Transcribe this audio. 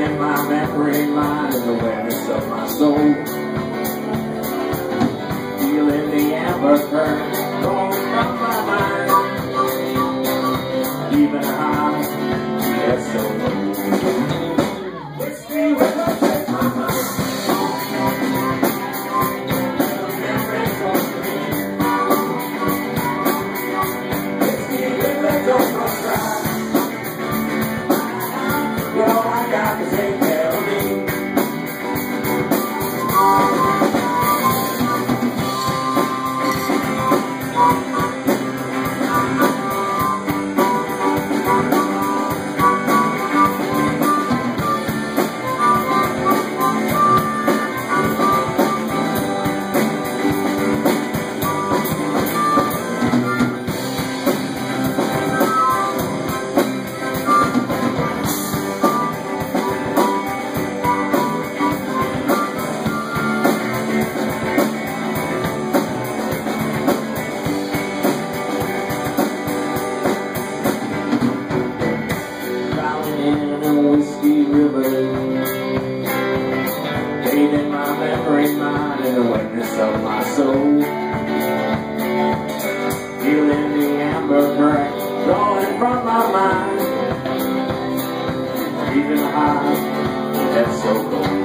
in my memory, mind and awareness of my soul. Feeling the amber burn. can say free mind and awareness of my soul. Feeling the amber burn flowing from my mind. Even high, that's so cold.